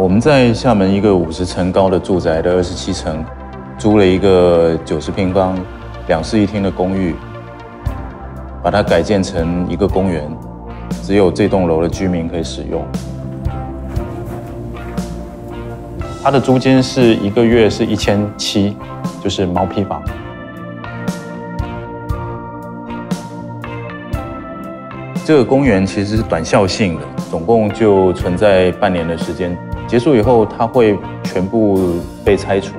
我们在厦门一个五十层高的住宅的二十七层，租了一个九十平方、两室一厅的公寓，把它改建成一个公园，只有这栋楼的居民可以使用。它的租金是一个月是一千七，就是毛坯房。这个公园其实是短效性的，总共就存在半年的时间，结束以后它会全部被拆除。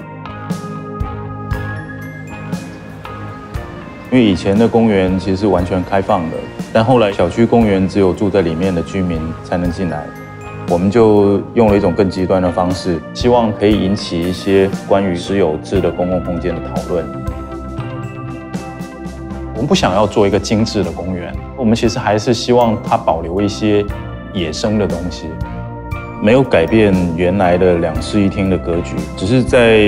因为以前的公园其实是完全开放的，但后来小区公园只有住在里面的居民才能进来。我们就用了一种更极端的方式，希望可以引起一些关于私有制的公共空间的讨论。我们不想要做一个精致的公园，我们其实还是希望它保留一些野生的东西，没有改变原来的两室一厅的格局，只是在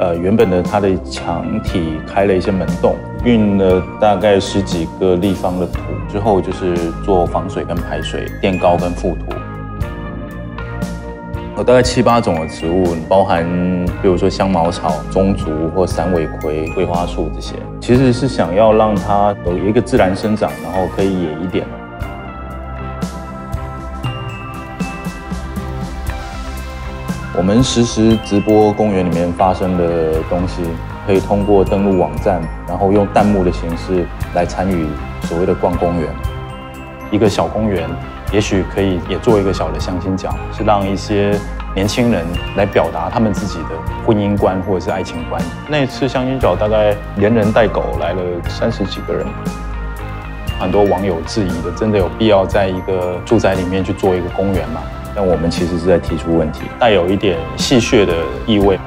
呃原本的它的墙体开了一些门洞，运了大概十几个立方的土之后，就是做防水跟排水、垫高跟覆土。有大概七八种的植物，包含比如说香茅草、棕竹或散尾葵、桂花树这些，其实是想要让它有一个自然生长，然后可以野一点。我们实时直播公园里面发生的东西，可以通过登录网站，然后用弹幕的形式来参与所谓的逛公园，一个小公园。也许可以也做一个小的相亲角，是让一些年轻人来表达他们自己的婚姻观或者是爱情观。那次相亲角大概连人带狗来了三十几个人，很多网友质疑的，真的有必要在一个住宅里面去做一个公园吗？但我们其实是在提出问题，带有一点戏谑的意味。